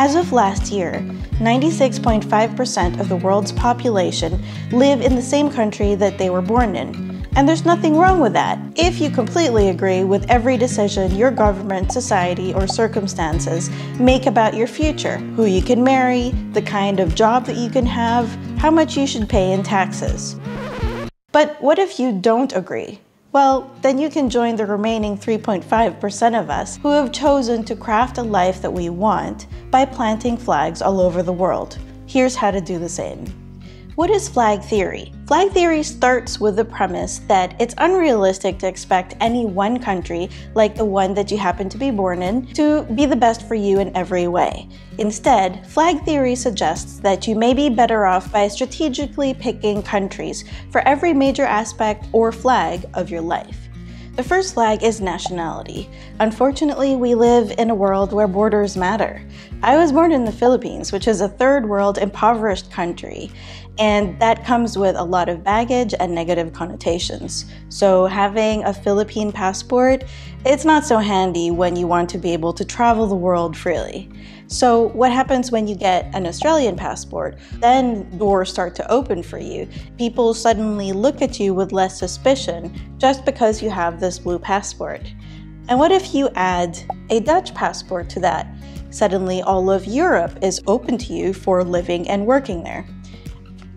As of last year, 96.5% of the world's population live in the same country that they were born in. And there's nothing wrong with that if you completely agree with every decision your government, society, or circumstances make about your future who you can marry, the kind of job that you can have, how much you should pay in taxes. But what if you don't agree? Well, then you can join the remaining 3.5% of us who have chosen to craft a life that we want by planting flags all over the world. Here's how to do the same. What is flag theory? Flag theory starts with the premise that it's unrealistic to expect any one country, like the one that you happen to be born in, to be the best for you in every way. Instead, flag theory suggests that you may be better off by strategically picking countries for every major aspect or flag of your life. The first flag is nationality. Unfortunately, we live in a world where borders matter. I was born in the Philippines, which is a third world impoverished country, and that comes with a lot of baggage and negative connotations. So having a Philippine passport, it's not so handy when you want to be able to travel the world freely. So what happens when you get an Australian passport? Then doors start to open for you. People suddenly look at you with less suspicion just because you have this blue passport. And what if you add a Dutch passport to that? Suddenly all of Europe is open to you for living and working there.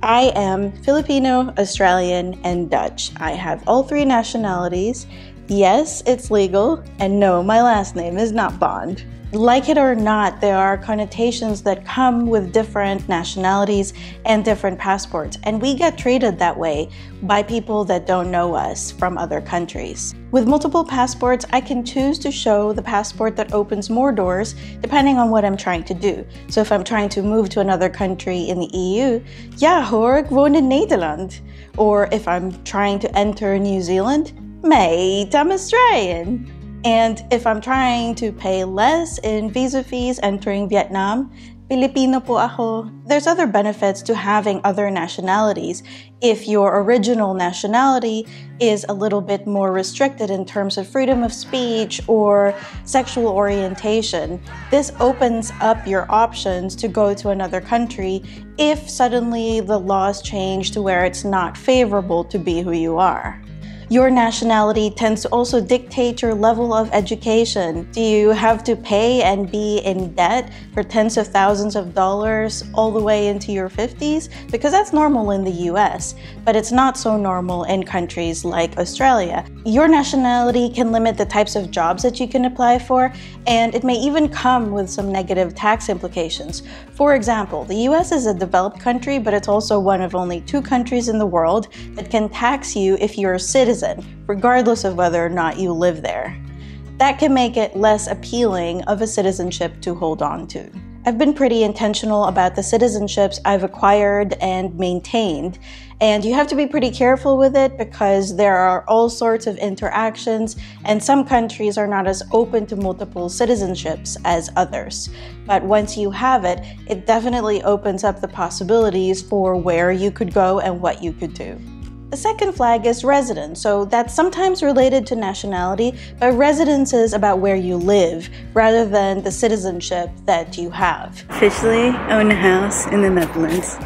I am Filipino, Australian, and Dutch. I have all three nationalities. Yes, it's legal, and no, my last name is not Bond. Like it or not, there are connotations that come with different nationalities and different passports, and we get treated that way by people that don't know us from other countries. With multiple passports, I can choose to show the passport that opens more doors depending on what I'm trying to do. So if I'm trying to move to another country in the EU, ja hoor, ik woon in Nederland. Or if I'm trying to enter New Zealand, mate, I'm Australian. And if I'm trying to pay less in visa fees entering Vietnam, Filipino po ako. There's other benefits to having other nationalities. If your original nationality is a little bit more restricted in terms of freedom of speech or sexual orientation, this opens up your options to go to another country if suddenly the laws change to where it's not favorable to be who you are. Your nationality tends to also dictate your level of education. Do you have to pay and be in debt for tens of thousands of dollars all the way into your 50s? Because that's normal in the US, but it's not so normal in countries like Australia. Your nationality can limit the types of jobs that you can apply for, and it may even come with some negative tax implications. For example, the US is a developed country, but it's also one of only two countries in the world that can tax you if you're a citizen regardless of whether or not you live there. That can make it less appealing of a citizenship to hold on to. I've been pretty intentional about the citizenships I've acquired and maintained, and you have to be pretty careful with it because there are all sorts of interactions, and some countries are not as open to multiple citizenships as others. But once you have it, it definitely opens up the possibilities for where you could go and what you could do. The second flag is residence, so that's sometimes related to nationality, but residence is about where you live rather than the citizenship that you have. Officially own a house in the Netherlands.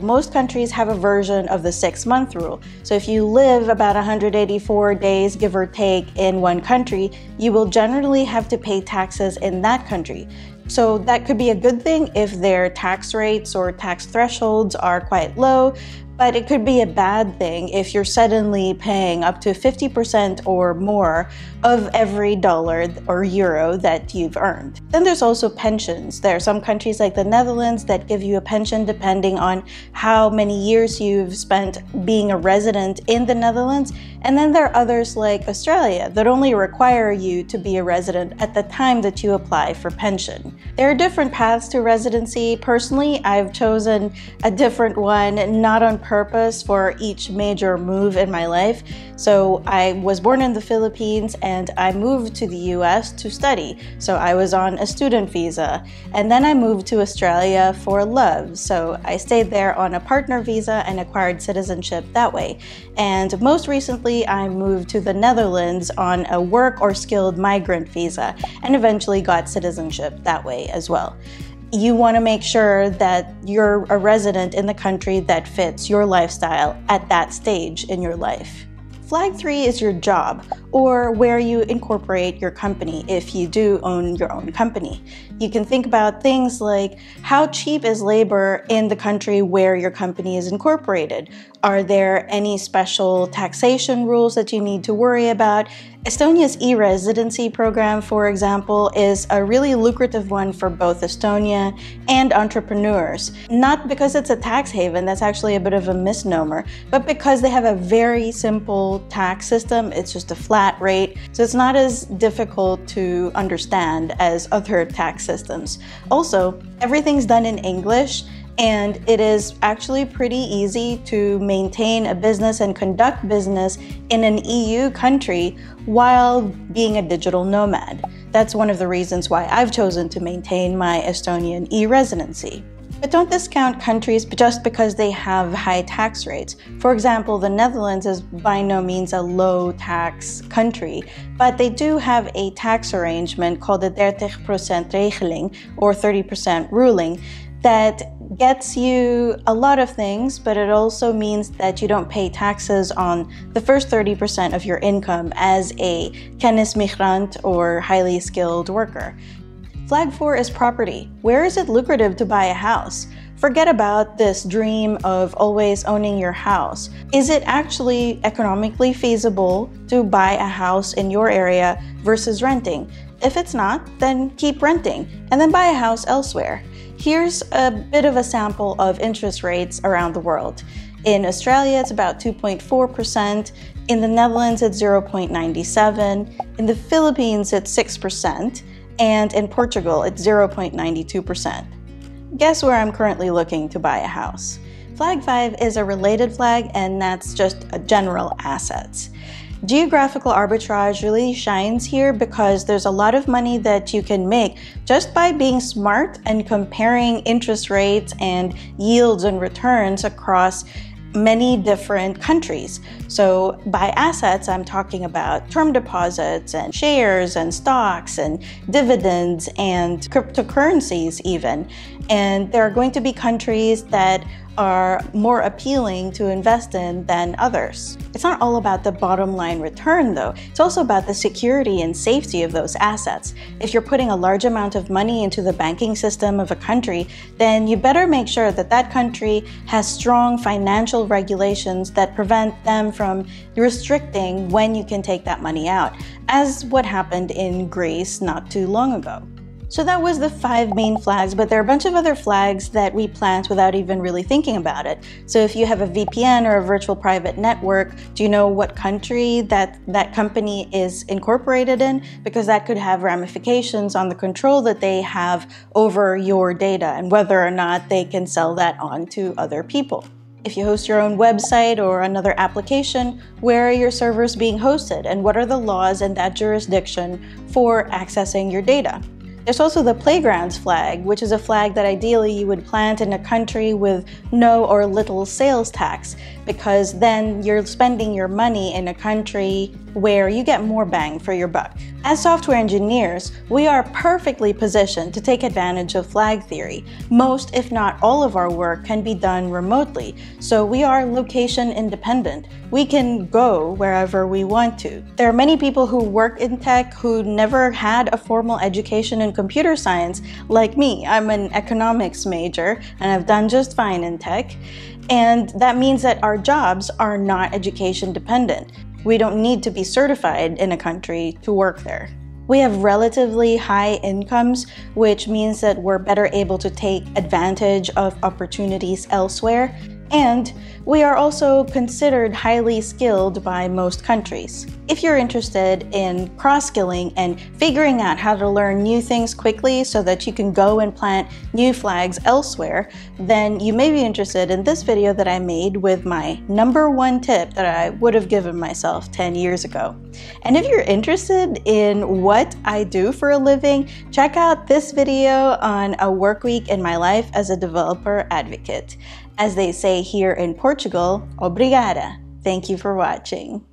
Most countries have a version of the six month rule. So if you live about 184 days, give or take, in one country, you will generally have to pay taxes in that country. So that could be a good thing if their tax rates or tax thresholds are quite low, but it could be a bad thing if you're suddenly paying up to 50% or more of every dollar or euro that you've earned. Then there's also pensions. There are some countries like the Netherlands that give you a pension depending on how many years you've spent being a resident in the Netherlands. And then there are others like Australia that only require you to be a resident at the time that you apply for pension. There are different paths to residency. Personally, I've chosen a different one, not on purpose for each major move in my life. So I was born in the Philippines and I moved to the US to study. So I was on a student visa. And then I moved to Australia for love. So I stayed there on a partner visa and acquired citizenship that way. And most recently, I moved to the Netherlands on a work or skilled migrant visa and eventually got citizenship that way as well. You want to make sure that you're a resident in the country that fits your lifestyle at that stage in your life. Flag 3 is your job, or where you incorporate your company if you do own your own company. You can think about things like how cheap is labor in the country where your company is incorporated? Are there any special taxation rules that you need to worry about? Estonia's e-residency program, for example, is a really lucrative one for both Estonia and entrepreneurs. Not because it's a tax haven, that's actually a bit of a misnomer, but because they have a very simple tax system. It's just a flat rate, so it's not as difficult to understand as other tax systems. Also, everything's done in English and it is actually pretty easy to maintain a business and conduct business in an EU country while being a digital nomad. That's one of the reasons why I've chosen to maintain my Estonian e-residency. But don't discount countries just because they have high tax rates. For example, the Netherlands is by no means a low tax country, but they do have a tax arrangement called the 30% regeling or 30% ruling that gets you a lot of things, but it also means that you don't pay taxes on the first 30% of your income as a kennismigrant or highly skilled worker. Flag 4 is property. Where is it lucrative to buy a house? Forget about this dream of always owning your house. Is it actually economically feasible to buy a house in your area versus renting? If it's not, then keep renting and then buy a house elsewhere. Here's a bit of a sample of interest rates around the world. In Australia, it's about 2.4%. In the Netherlands, it's 0.97. In the Philippines, it's 6%. And in Portugal, it's 0.92%. Guess where I'm currently looking to buy a house? Flag 5 is a related flag, and that's just a general assets. Geographical arbitrage really shines here because there's a lot of money that you can make just by being smart and comparing interest rates and yields and returns across many different countries. So by assets, I'm talking about term deposits and shares and stocks and dividends and cryptocurrencies even. And there are going to be countries that are more appealing to invest in than others. It's not all about the bottom line return though, it's also about the security and safety of those assets. If you're putting a large amount of money into the banking system of a country, then you better make sure that that country has strong financial regulations that prevent them from restricting when you can take that money out, as what happened in Greece not too long ago. So that was the five main flags, but there are a bunch of other flags that we plant without even really thinking about it. So if you have a VPN or a virtual private network, do you know what country that that company is incorporated in? Because that could have ramifications on the control that they have over your data and whether or not they can sell that on to other people. If you host your own website or another application, where are your servers being hosted and what are the laws in that jurisdiction for accessing your data? There's also the playgrounds flag, which is a flag that ideally you would plant in a country with no or little sales tax, because then you're spending your money in a country where you get more bang for your buck. As software engineers, we are perfectly positioned to take advantage of flag theory. Most, if not all of our work can be done remotely, so we are location independent. We can go wherever we want to. There are many people who work in tech who never had a formal education in computer science, like me. I'm an economics major and I've done just fine in tech. And that means that our jobs are not education dependent. We don't need to be certified in a country to work there. We have relatively high incomes, which means that we're better able to take advantage of opportunities elsewhere and we are also considered highly skilled by most countries. If you're interested in cross-skilling and figuring out how to learn new things quickly so that you can go and plant new flags elsewhere, then you may be interested in this video that I made with my number one tip that I would have given myself 10 years ago. And if you're interested in what I do for a living, check out this video on a work week in my life as a developer advocate. As they say here in Portugal, obrigada. Thank you for watching.